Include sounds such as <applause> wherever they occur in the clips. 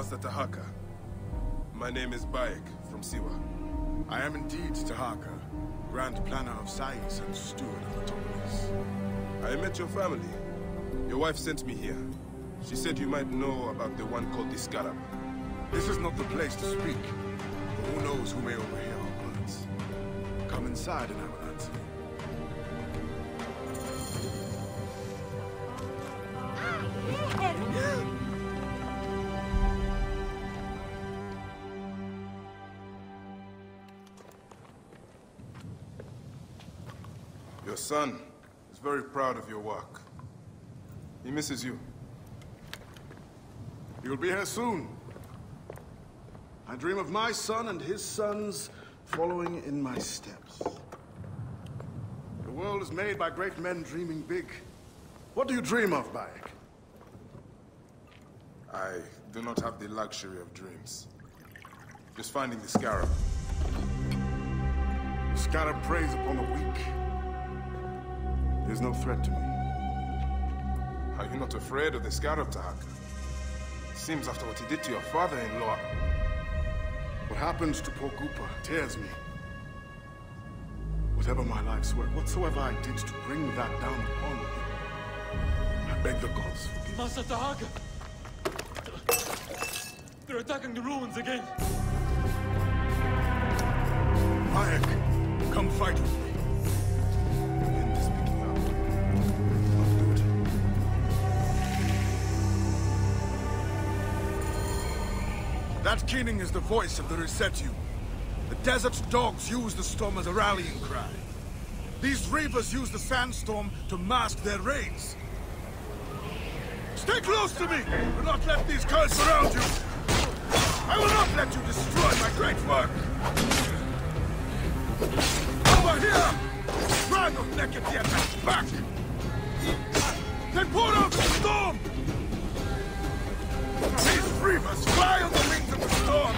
Master Tahaka, my name is Bayek from Siwa. I am indeed Tahaka, Grand Planner of Sais and Steward of Letopolis. I met your family. Your wife sent me here. She said you might know about the one called the Scarab. This is not the place to speak, who knows who may overhear our words. Come inside and I will son is very proud of your work. He misses you. You'll be here soon. I dream of my son and his sons following in my steps. The world is made by great men dreaming big. What do you dream of, Bayek? I do not have the luxury of dreams. Just finding the Scarab. The Scarab preys upon the weak. He is no threat to me. Are you not afraid of the Scarab, Tahaka? Seems after what he did to your father-in-law. What happens to poor Gupa tears me. Whatever my life's work, whatsoever I did to bring that down upon me, I beg the gods forgive. Master Tahaka! They're attacking the ruins again! Bayek, come fight with me. That keening is the voice of the Resetu. The desert dogs use the storm as a rallying cry. These reapers use the sandstorm to mask their raids. Stay close to me! Do not let these curs surround you! I will not let you destroy my great work! Over here! Drag of yet back! Then pour out the storm! Reapers fly on the wings of the storm!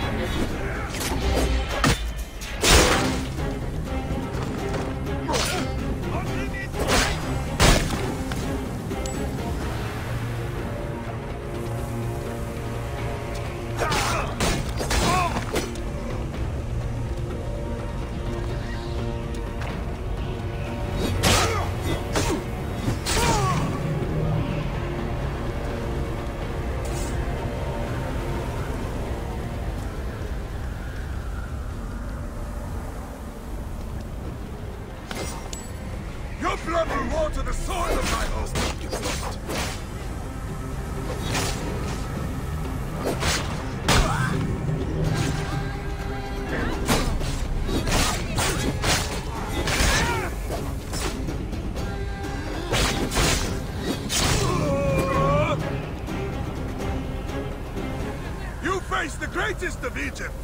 Greatest of Egypt!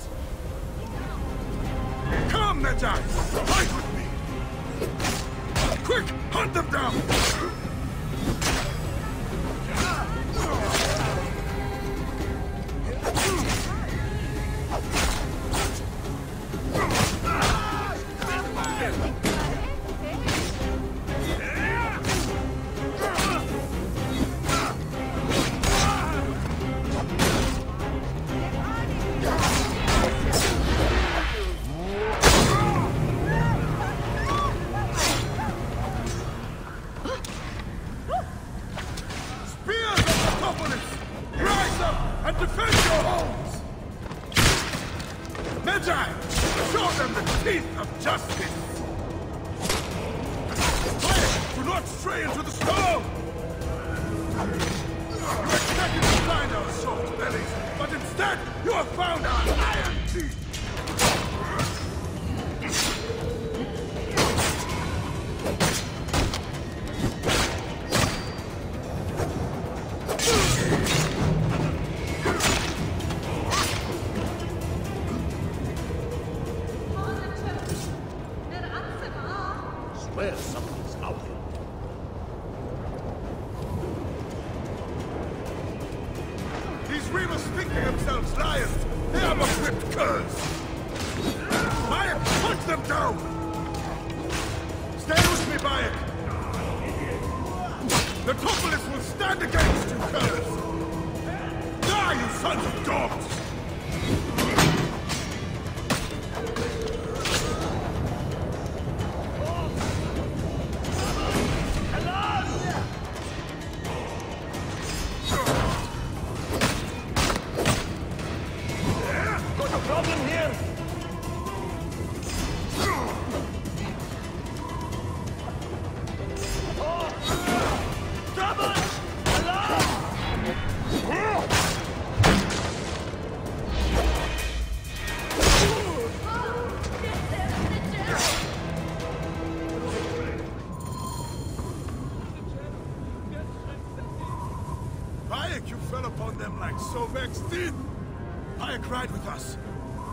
Ride with us.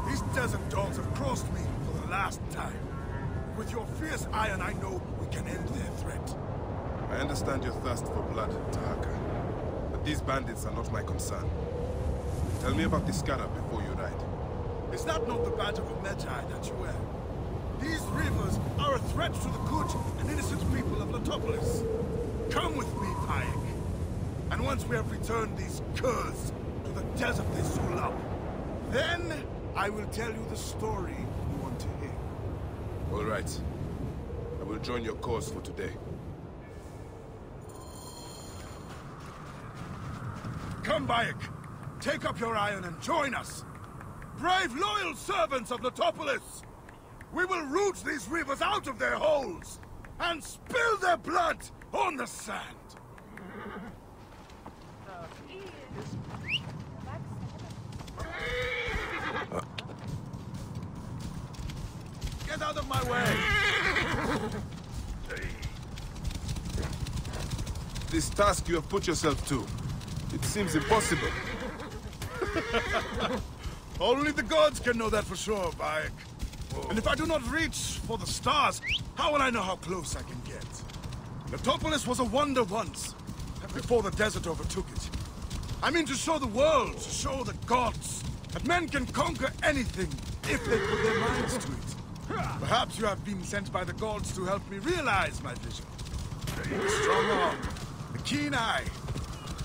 These desert dogs have crossed me for the last time. With your fierce iron, I know we can end their threat. I understand your thirst for blood, Tahaka. But these bandits are not my concern. Tell me about the scarab before you ride. Is that not the badge of a Medjay that you wear? These rivers are a threat to the good and innocent people of Letopolis. Come with me, Bayek. And once we have returned these curs to the desert they so love, then I will tell you the story you want to hear. All right. I will join your cause for today. Come, Bayek. Take up your iron and join us. Brave, loyal servants of Letopolis! We will root these rivers out of their holes and spill their blood on the sand. Get out of my way! <laughs> This task you have put yourself to, it seems impossible. <laughs> Only the gods can know that for sure, Bayek. And if I do not reach for the stars, how will I know how close I can get? Letopolis was a wonder once, before the desert overtook it. I mean to show the world, to show the gods, that men can conquer anything if they put their minds to it. Perhaps you have been sent by the gods to help me realize my vision. A strong arm, a keen eye.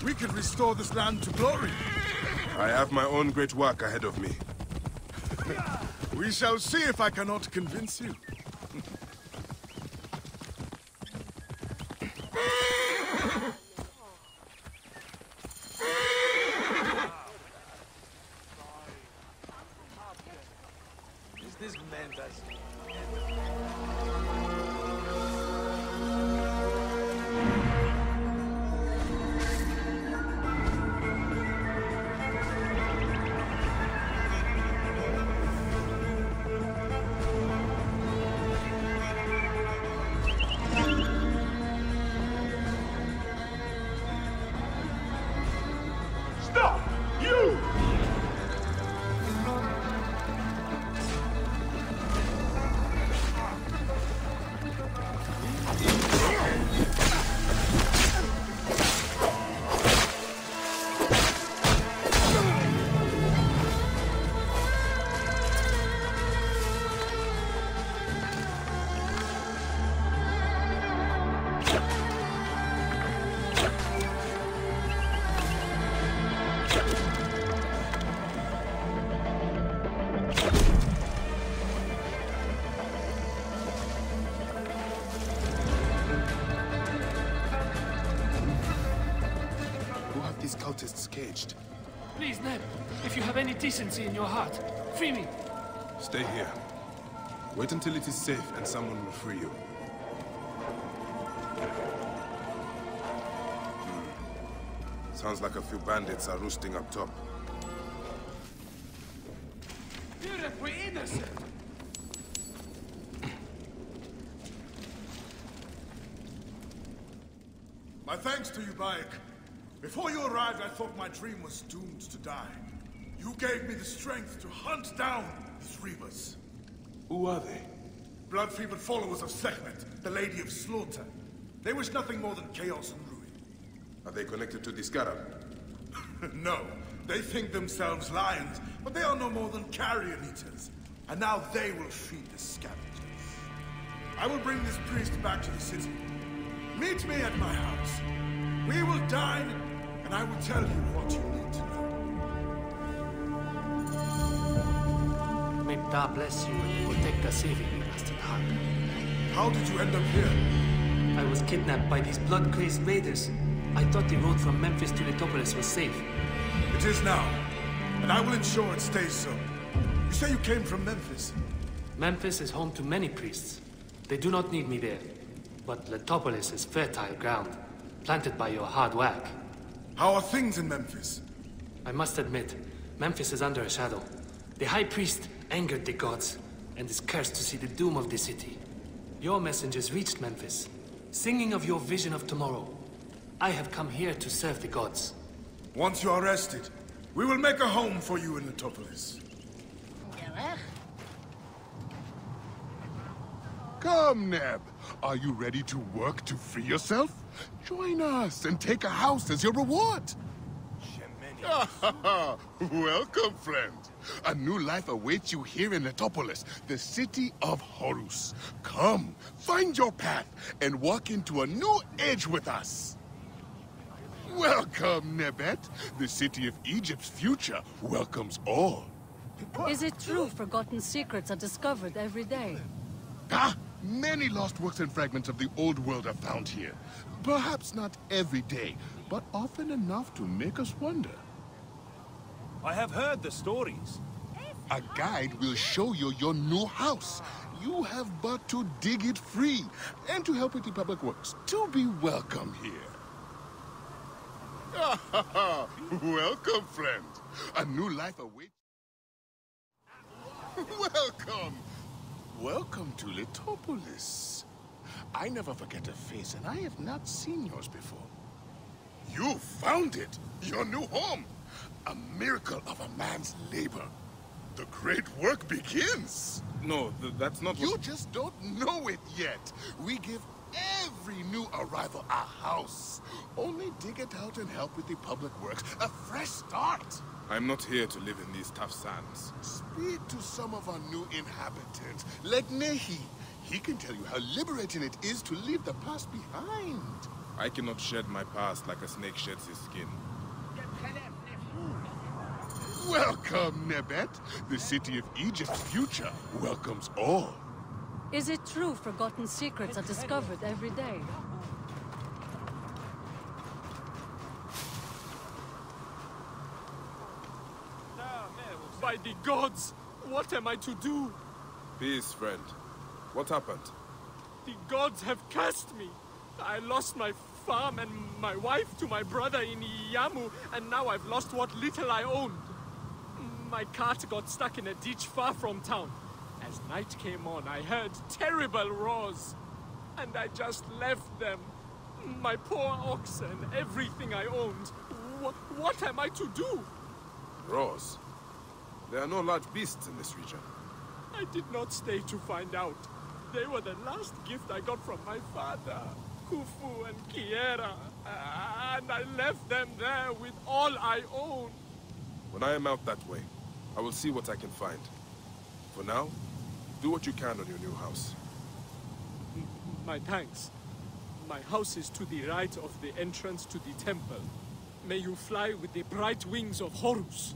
We can restore this land to glory. I have my own great work ahead of me. We shall see if I cannot convince you. Ned, if you have any decency in your heart, free me. Stay here. Wait until it is safe and someone will free you. Hmm. Sounds like a few bandits are roosting up top. Before you arrived, I thought my dream was doomed to die. You gave me the strength to hunt down these Reavers. Who are they? Blood-fevered followers of Sekhmet, the Lady of Slaughter. They wish nothing more than chaos and ruin. Are they connected to the Scarab? <laughs> no, they think themselves lions, but they are no more than carrion eaters. And now they will feed the scavengers. I will bring this priest back to the city. Meet me at my house. We will dine, and I will tell you what you need to know. May God bless you and protect us saving you, Master Tark. How did you end up here? I was kidnapped by these blood-crazed raiders. I thought the road from Memphis to Letopolis was safe. It is now, and I will ensure it stays so. You say you came from Memphis? Memphis is home to many priests. They do not need me there. But Letopolis is fertile ground, planted by your hard work. How are things in Memphis? I must admit, Memphis is under a shadow. The High Priest angered the gods, and is cursed to see the doom of the city. Your messengers reached Memphis, singing of your vision of tomorrow. I have come here to serve the gods. Once you are rested, we will make a home for you in Letopolis. Come, Neb. Are you ready to work to free yourself? Join us and take a house as your reward. <laughs> Welcome, friend. A new life awaits you here in Letopolis, the city of Horus. Come, find your path, and walk into a new age with us. Welcome, Nebet. The city of Egypt's future welcomes all. Is it true forgotten secrets are discovered every day? Ah, many lost works and fragments of the old world are found here. Perhaps not every day, but often enough to make us wonder. I have heard the stories. A guide will show you your new house. You have but to dig it free, and to help with the public works. To be welcome here. <laughs> welcome, friend. A new life awaits. <laughs> welcome. Welcome to Letopolis. I never forget a face, and I have not seen yours before. You found it! Your new home! A miracle of a man's labor. The great work begins! No, th that's not You just don't know it yet. We give every new arrival a house. Only dig it out and help with the public works. A fresh start. I'm not here to live in these tough sands. Speak to some of our new inhabitants, like Nehi. He can tell you how liberating it is to leave the past behind. I cannot shed my past like a snake sheds his skin. Welcome, Nebet. The city of Egypt's future welcomes all. Is it true forgotten secrets are discovered every day? By the gods! What am I to do? Peace, friend. What happened? The gods have cursed me. I lost my farm and my wife to my brother in Yamu, and now I've lost what little I owned. My cart got stuck in a ditch far from town. As night came on, I heard terrible roars, and I just left them. My poor ox and everything I owned. Wh- what am I to do? Roars. There are no large beasts in this region. I did not stay to find out. They were the last gift I got from my father, Khufu and Kiera. And I left them there with all I own. When I am out that way, I will see what I can find. For now, do what you can on your new house. My thanks. My house is to the right of the entrance to the temple. May you fly with the bright wings of Horus.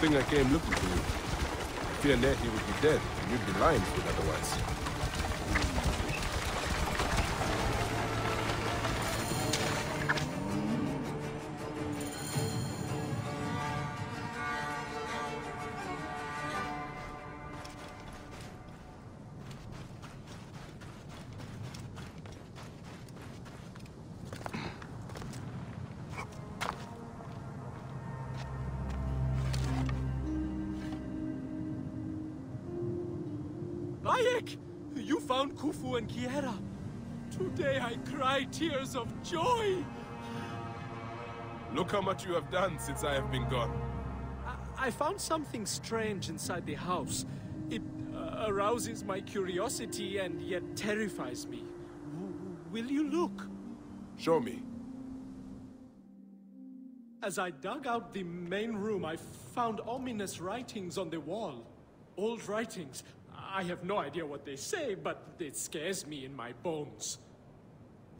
thing I came looking for. Fear that, he would be dead, and you'd be lying Much you have done since I have been gone. I, I found something strange inside the house. It uh, arouses my curiosity and yet terrifies me. W- will you look? Show me. As I dug out the main room, I found ominous writings on the wall. Old writings. I have no idea what they say, but it scares me in my bones.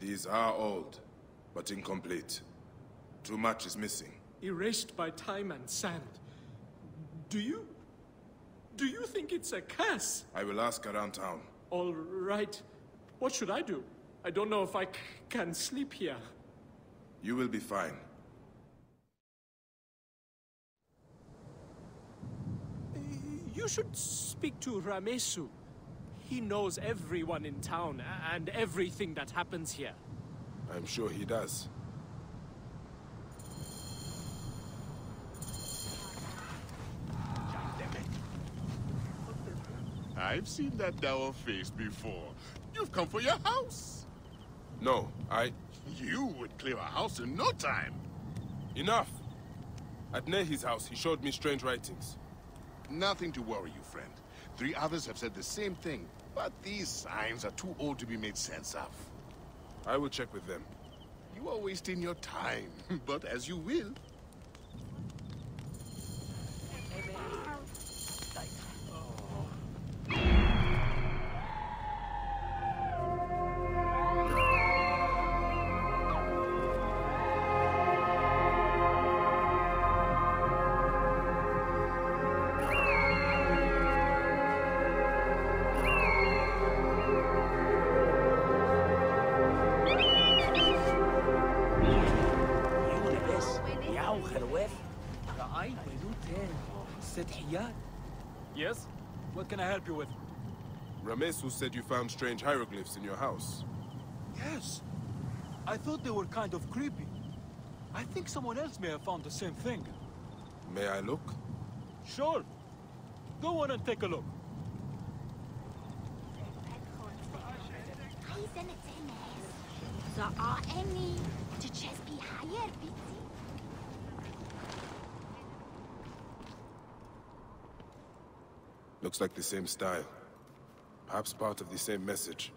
These are old, but incomplete. Too much is missing. Erased by time and sand. Do you... Do you think it's a curse? I will ask around town. All right. What should I do? I don't know if I can sleep here. You will be fine. You should speak to Ramesu. He knows everyone in town and everything that happens here. I'm sure he does. I've seen that dour face before. You've come for your house. No, I... You would clear a house in no time. Enough! At Nehi's house, he showed me strange writings. Nothing to worry you, friend. Three others have said the same thing, but these signs are too old to be made sense of. I will check with them. You are wasting your time, <laughs> but as you will. Yes? What can I help you with? Ramesu said you found strange hieroglyphs in your house. Yes. I thought they were kind of creepy. I think someone else may have found the same thing. May I look? Sure. Go on and take a look. Looks like the same style. Perhaps part of the same message.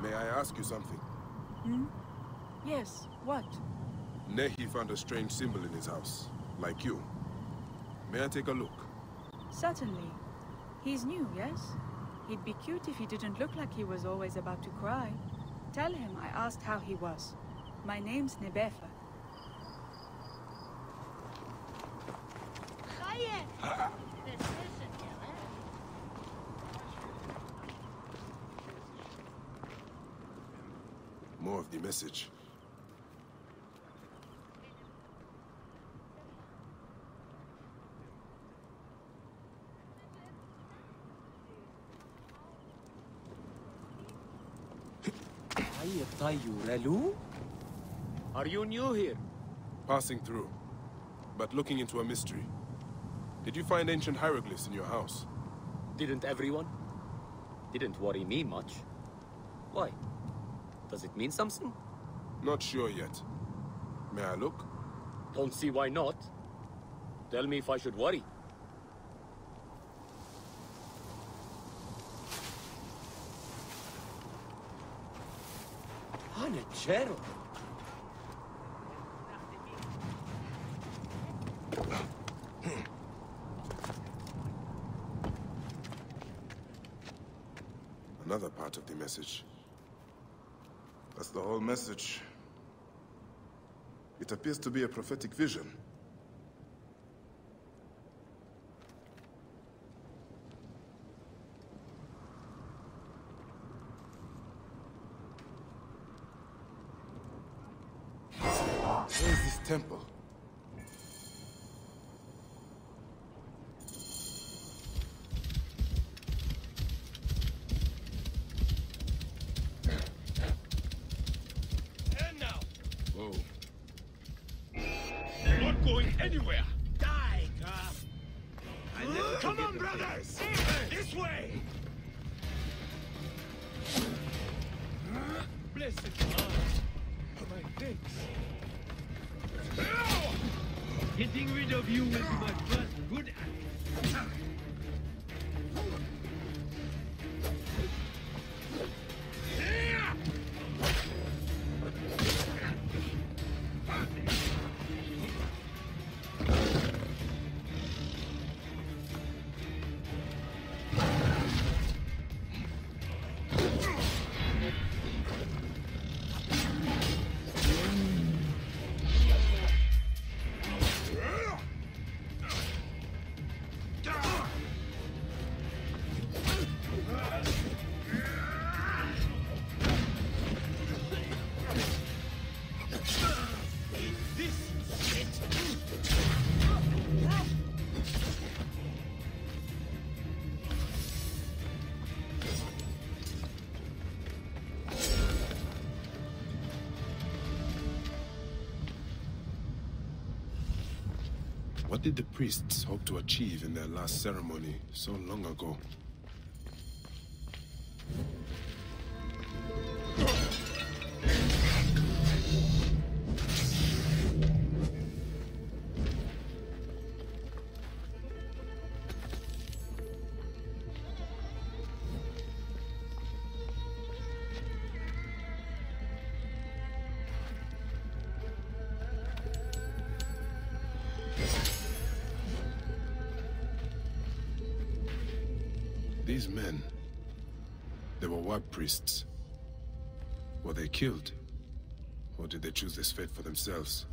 May I ask you something? Hmm? Yes, what? Nehi found a strange symbol in his house, like you. May I take a look? Certainly. He's new, yes? He'd be cute if he didn't look like he was always about to cry. Tell him I asked how he was. My name's Nebefa. More of the message. Are you new here? Passing through, but looking into a mystery. Did you find ancient hieroglyphs in your house? Didn't everyone? Didn't worry me much. Why? Does it mean something? Not sure yet. May I look? Don't see why not. Tell me if I should worry. Another part of the message. That's the whole message. It appears to be a prophetic vision. What did the priests hope to achieve in their last ceremony so long ago? Priests. Were they killed? Or did they choose this fate for themselves?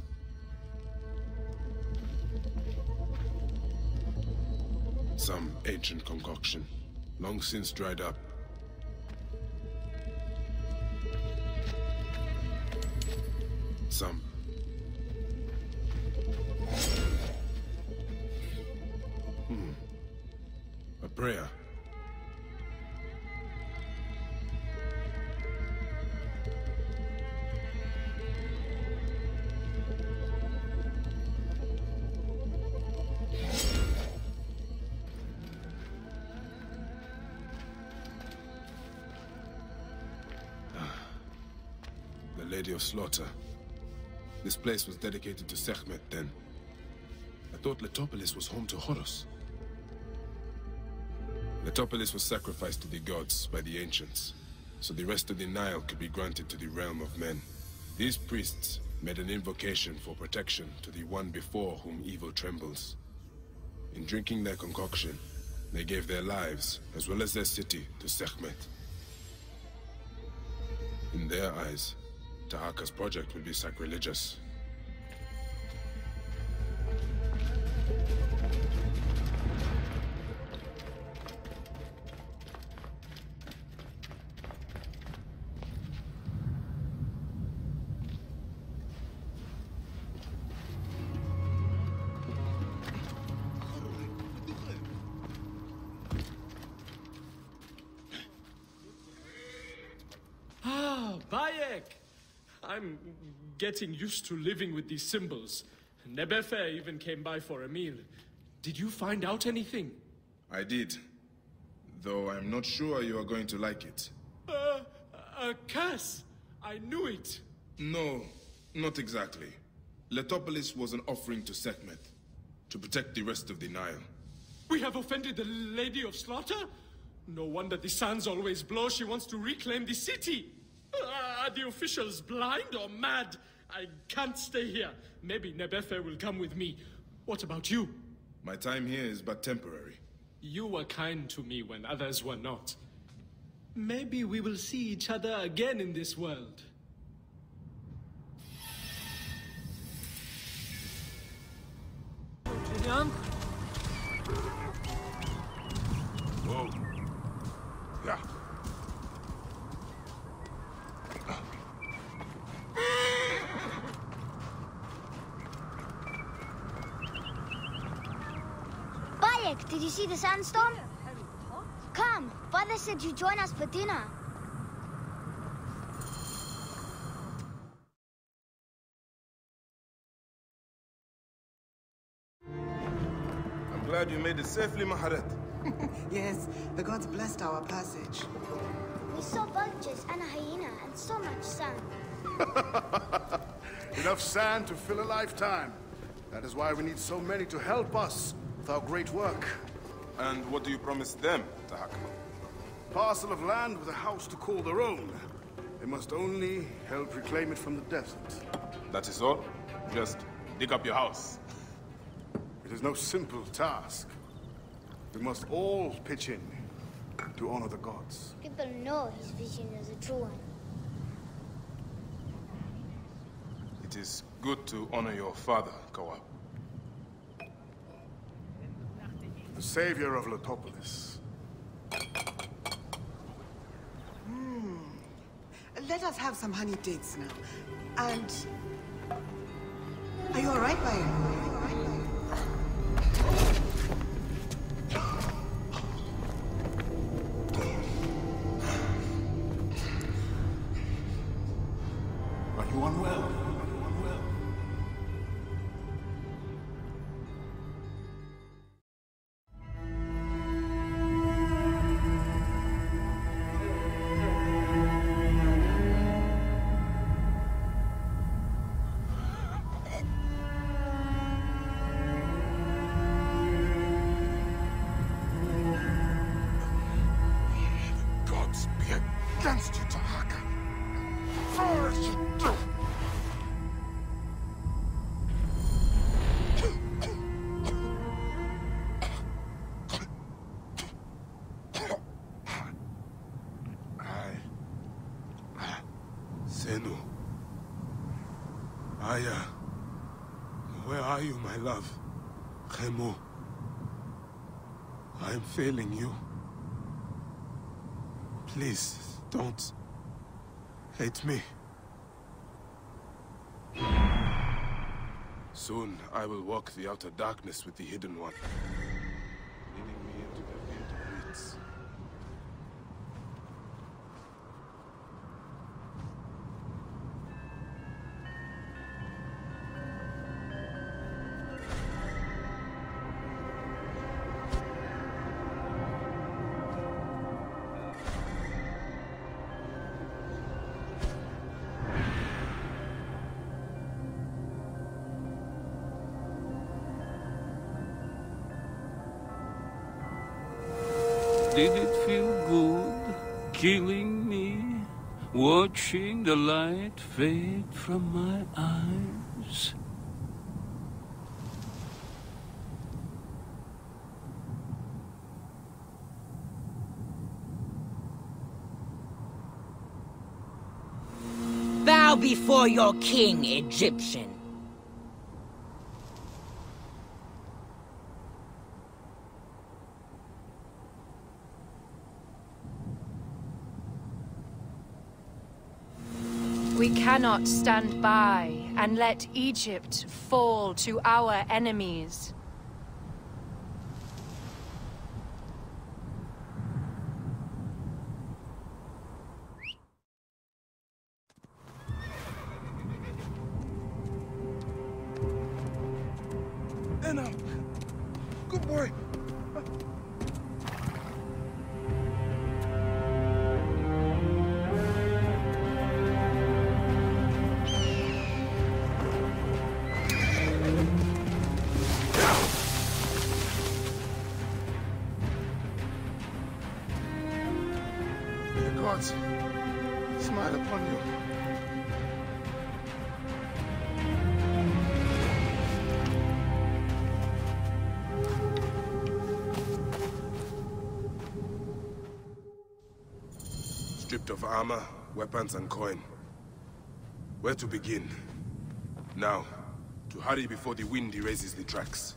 Some ancient concoction, long since dried up. Some. Hmm. A prayer. Lady of Slaughter. This place was dedicated to Sekhmet then. I thought Letopolis was home to Horus. Letopolis was sacrificed to the gods by the ancients, so the rest of the Nile could be granted to the realm of men. These priests made an invocation for protection to the one before whom evil trembles. In drinking their concoction, they gave their lives, as well as their city, to Sekhmet. In their eyes, Tahaka's project would be sacrilegious. Getting used to living with these symbols. Nebefe even came by for a meal. Did you find out anything? I did. Though I'm not sure you are going to like it. Uh, a curse! I knew it! No, not exactly. Letopolis was an offering to Sekhmet, to protect the rest of the Nile. We have offended the Lady of Slaughter? No wonder the sands always blow. She wants to reclaim the city. Are the officials blind or mad? I can't stay here. Maybe Nebefe will come with me. What about you? My time here is but temporary. You were kind to me when others were not. Maybe we will see each other again in this world. Whoa. Yeah. Bayek, did you see the sandstorm? Come, father said you join us for dinner. I'm glad you made it safely, Maharet. <laughs> yes, the gods blessed our passage. We saw vultures and a hyena and so much sand. <laughs> Enough sand to fill a lifetime. That is why we need so many to help us with our great work. And what do you promise them, Tahaka? Parcel of land with a house to call their own. They must only help reclaim it from the desert. That is all? Just dig up your house. It is no simple task. We must all pitch in to honor the gods. People know his vision is a true one. It is good to honor your father, Kawab. The savior of Letopolis. Hmm. Let us have some honey dates now. And... Are you alright, Bayan? My love? Khemu. I am failing you. Please, don't hate me. Soon, I will walk the outer darkness with the Hidden One, Did it feel good killing me? Watching the light fade from my eyes? Bow before your king, Egyptian. We cannot stand by and let Egypt fall to our enemies. Stripped of armor, weapons, and coin. Where to begin? Now, to hurry before the wind erases the tracks.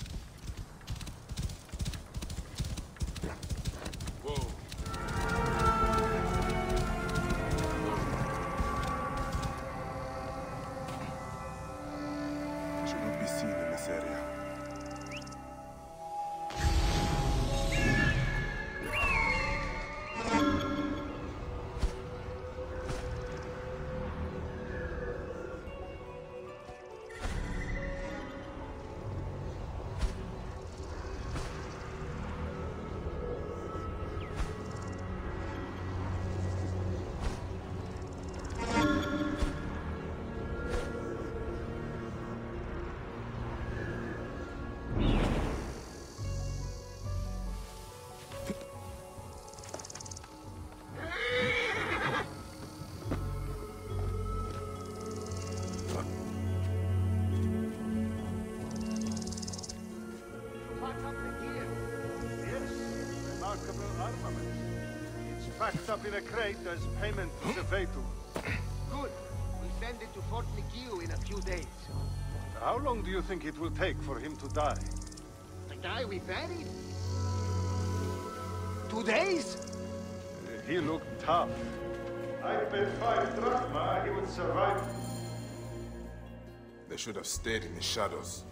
Up in a crate as payment to the Vetu. Good. We'll send it to Fort Nikio in a few days. How long do you think it will take for him to die? The guy we buried? Two days? Uh, He looked tough. I bet five drachma he would survive. They should have stayed in the shadows.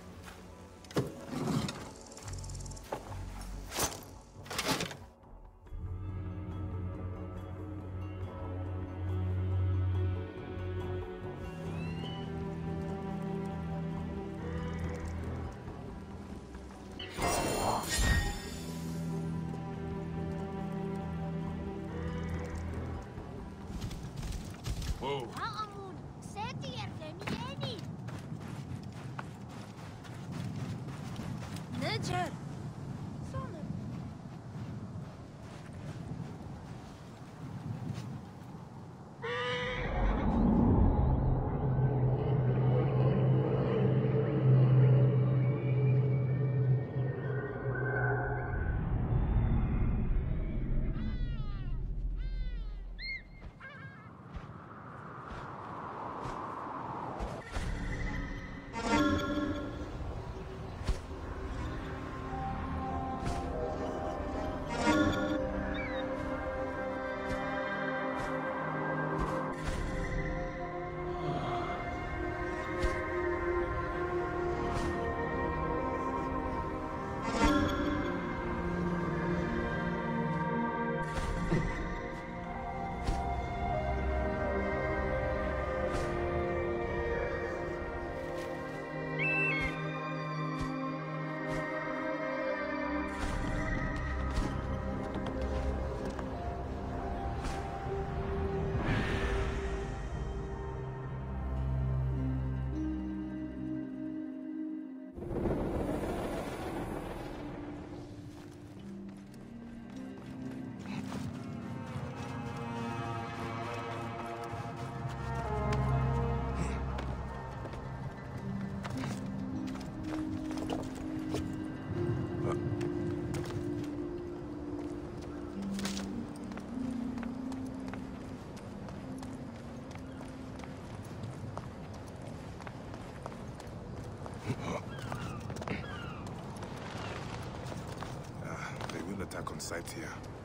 site here.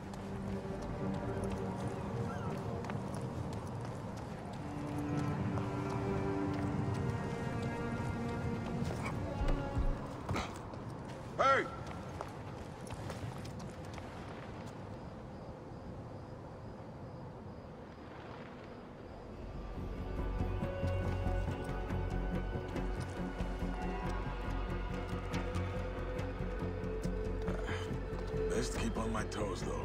Toes, though.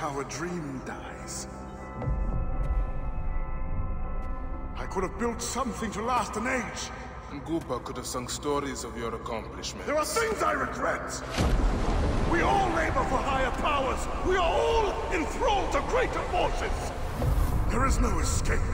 How a dream dies. I could have built something to last an age. And Goopa could have sung stories of your accomplishments. There are things I regret. We all labor for higher powers. We are all enthralled to greater forces. There is no escape.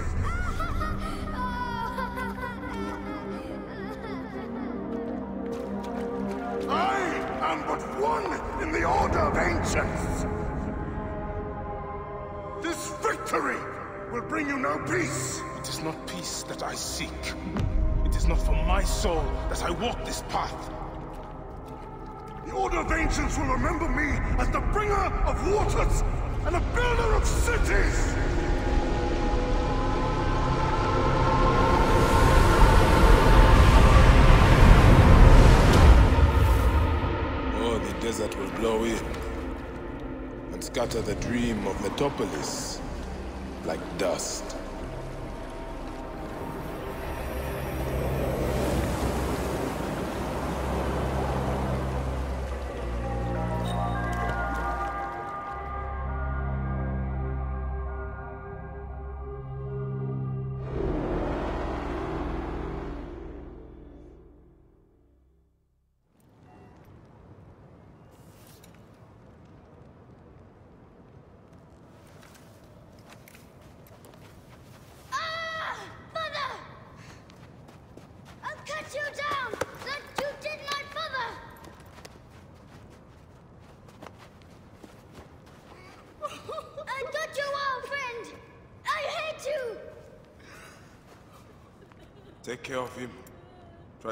Is not for my soul that I walk this path. The Order of Ancients will remember me as the bringer of waters and the builder of cities. Oh, the desert will blow in and scatter the dream of Metropolis like dust.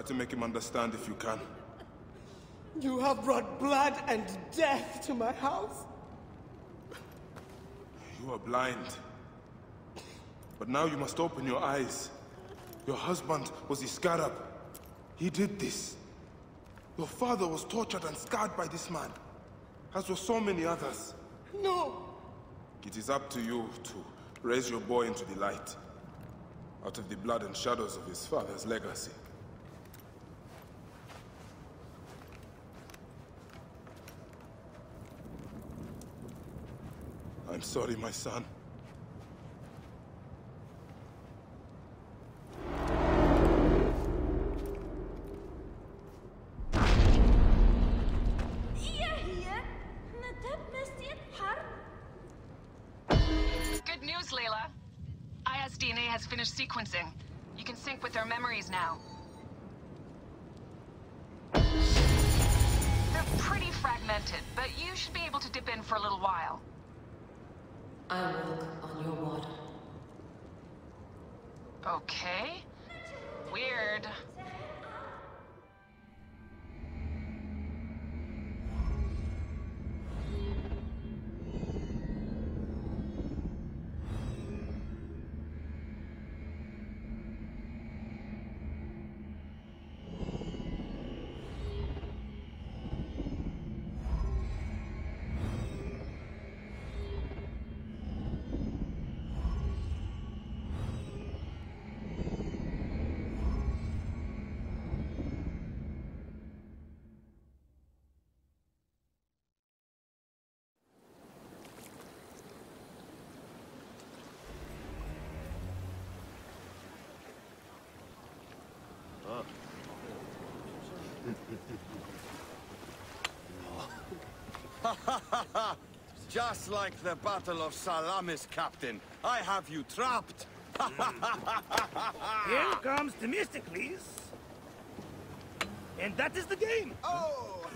To make him understand if you can. You have brought blood and death to my house. You are blind. But now you must open your eyes. Your husband was Iskarab. He did this. Your father was tortured and scarred by this man, as were so many others. No. It is up to you to raise your boy into the light, out of the blood and shadows of his father's legacy. I'm sorry, my son. Good news, Layla. Aya's DNA has finished sequencing. You can sync with their memories now. They're pretty fragmented, but you should be able to dip in for a little while. I walk on your water. Okay. Weird. <laughs> Just like the Battle of Salamis, Captain. I have you trapped. <laughs> Here comes Themistocles. And that is the game. Oh!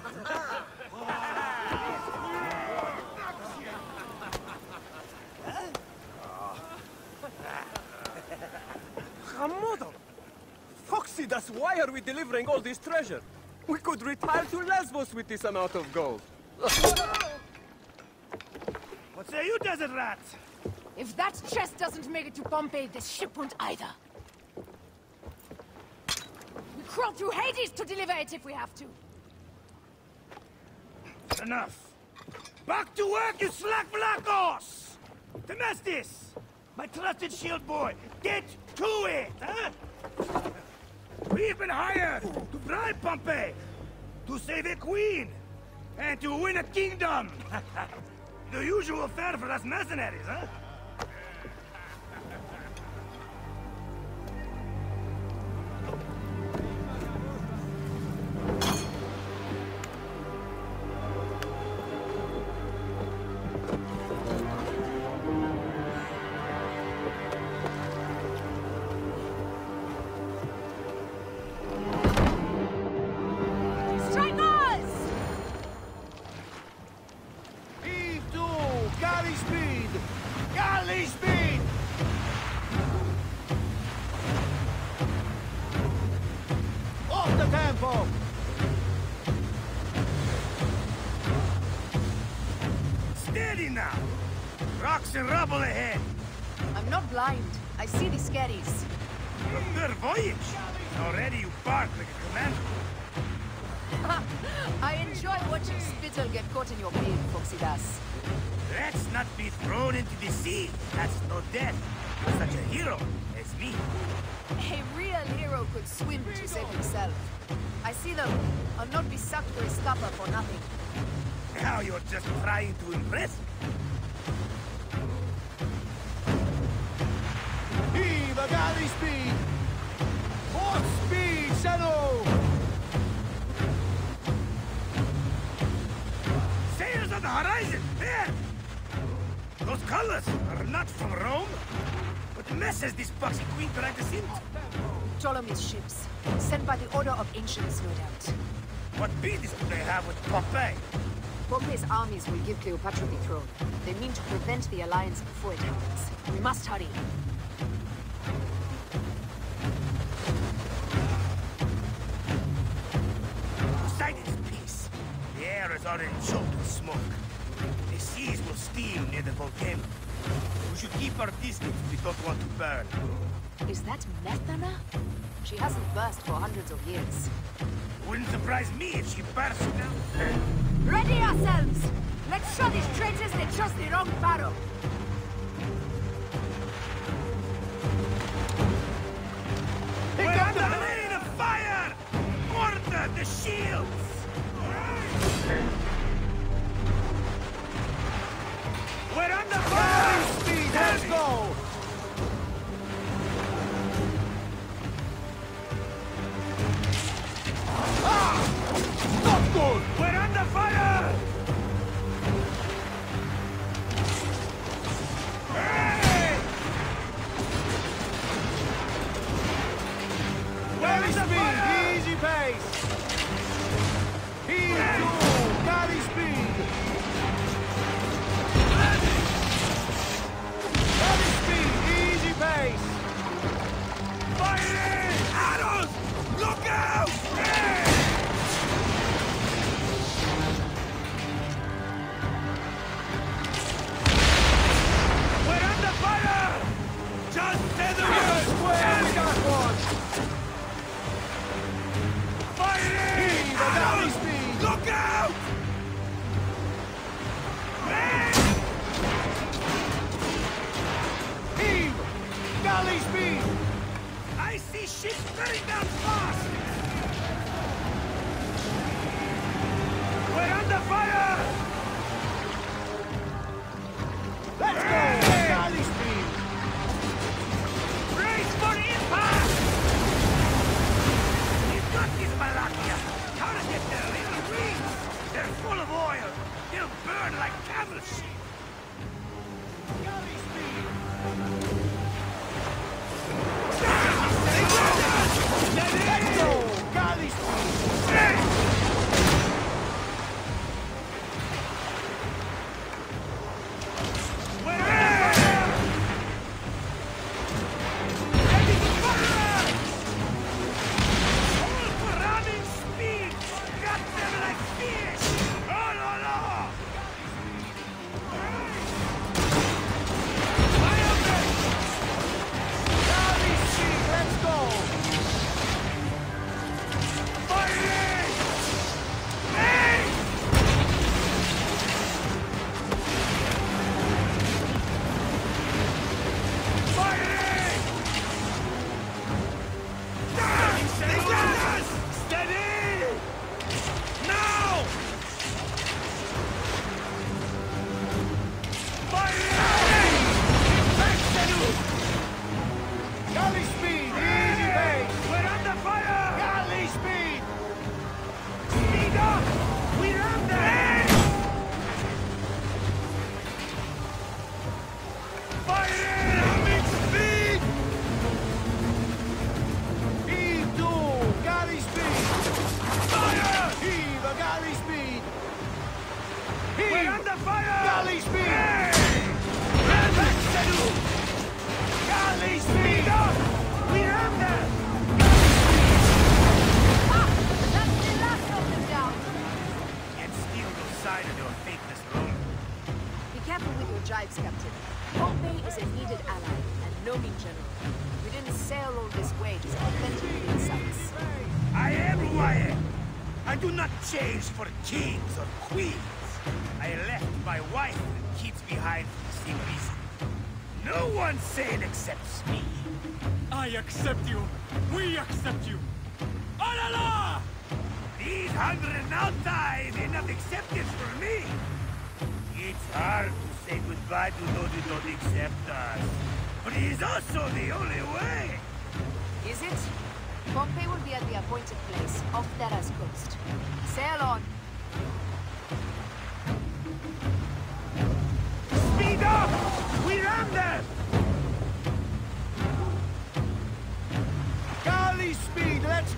Hamodo! Phoxidas, why are we delivering all this treasure? We could retire to Lesbos with this amount of gold. What say you, desert rats? If that chest doesn't make it to Pompey, this ship won't either. We crawl through Hades to deliver it if we have to. Enough. Back to work, you slack black Vlakos! Temestis! My trusted shield boy, get to it, huh? We've been hired to bribe Pompey, to save a queen, and to win a kingdom! <laughs> the usual fare for us mercenaries, huh? I'll not be sucked for a scupper for nothing. Now you're just trying to impress me. Heave a galley speed! Port speed, Shadow! Sails on the horizon! There! Those colors are not from Rome. What mess has this boxy queen dragged us into? Ptolemy's ships. Sent by the Order of Ancients, no doubt. What business do they have with Pompey? Pompey's armies will give Cleopatra the throne. They mean to prevent the alliance before it happens. We must hurry. Poseidon's peace. The air is already choked with smoke. The seas will steam near the volcano. We should keep our distance if we don't want to burn. Is that Methana? She hasn't burst for hundreds of years. Wouldn't surprise me if she burst now. Ready ourselves! Let's show these traitors they trust the wrong pharaoh!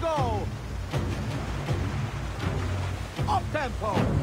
Go! Up tempo!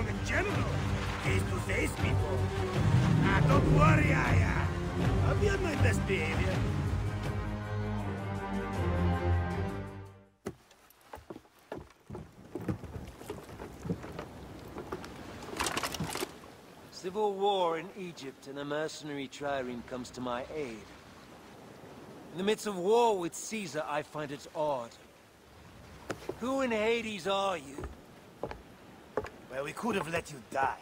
A Roman general face to face people. Ah, don't worry, Aya. I'll be on my best behavior. Civil war in Egypt and a mercenary trireme comes to my aid. In the midst of war with Caesar, I find it odd. Who in Hades are you? Well, we could have let you die.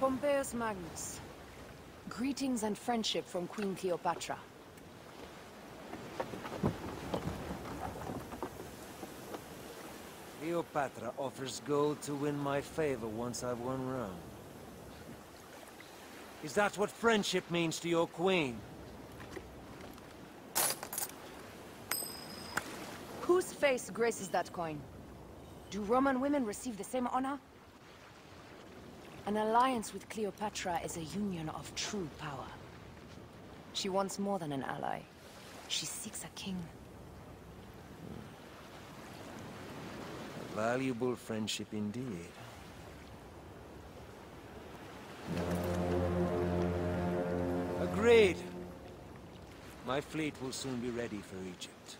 Pompeius Magnus. Greetings and friendship from Queen Cleopatra. Cleopatra offers gold to win my favor once I've won Rome. Is that what friendship means to your queen? Whose face graces that coin? Do Roman women receive the same honor? An alliance with Cleopatra is a union of true power. She wants more than an ally. She seeks a king. A valuable friendship indeed. Agreed. My fleet will soon be ready for Egypt.